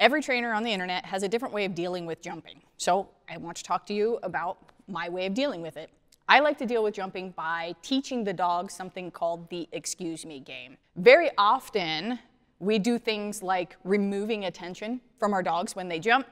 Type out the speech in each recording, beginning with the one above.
Every trainer on the internet has a different way of dealing with jumping. So I want to talk to you about my way of dealing with it. I like to deal with jumping by teaching the dog something called the excuse me game. Very often, we do things like removing attention from our dogs when they jump.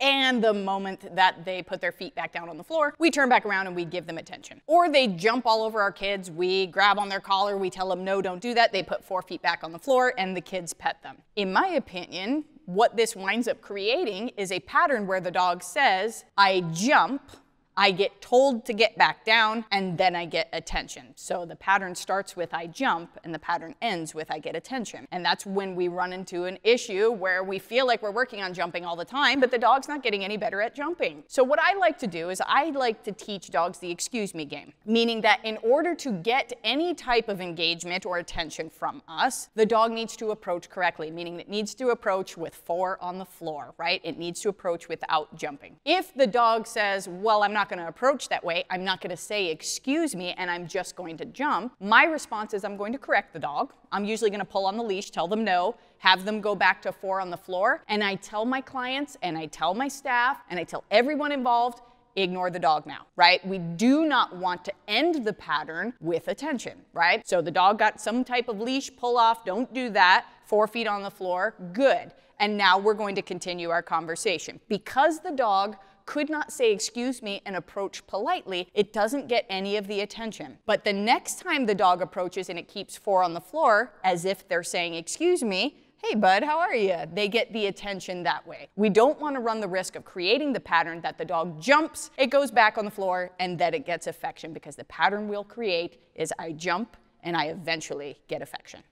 And the moment that they put their feet back down on the floor, we turn back around and we give them attention. Or they jump all over our kids, we grab on their collar, we tell them, no, don't do that. They put four feet back on the floor and the kids pet them. In my opinion, what this winds up creating is a pattern where the dog says, I jump, I get told to get back down, and then I get attention. So the pattern starts with I jump, and the pattern ends with I get attention. And that's when we run into an issue where we feel like we're working on jumping all the time, but the dog's not getting any better at jumping. So what I like to do is I like to teach dogs the excuse me game, meaning that in order to get any type of engagement or attention from us, the dog needs to approach correctly, meaning it needs to approach with four on the floor, right? It needs to approach without jumping. If the dog says, well, I'm not not going to approach that way. I'm not going to say, excuse me, and I'm just going to jump. My response is I'm going to correct the dog. I'm usually going to pull on the leash, tell them no, have them go back to four on the floor. And I tell my clients and I tell my staff and I tell everyone involved, ignore the dog now, right? We do not want to end the pattern with attention, right? So the dog got some type of leash pull off, don't do that. Four feet on the floor, good. And now we're going to continue our conversation. Because the dog could not say excuse me and approach politely, it doesn't get any of the attention. But the next time the dog approaches and it keeps four on the floor, as if they're saying excuse me, hey bud, how are you? They get the attention that way. We don't want to run the risk of creating the pattern that the dog jumps, it goes back on the floor, and that it gets affection because the pattern we'll create is I jump and I eventually get affection.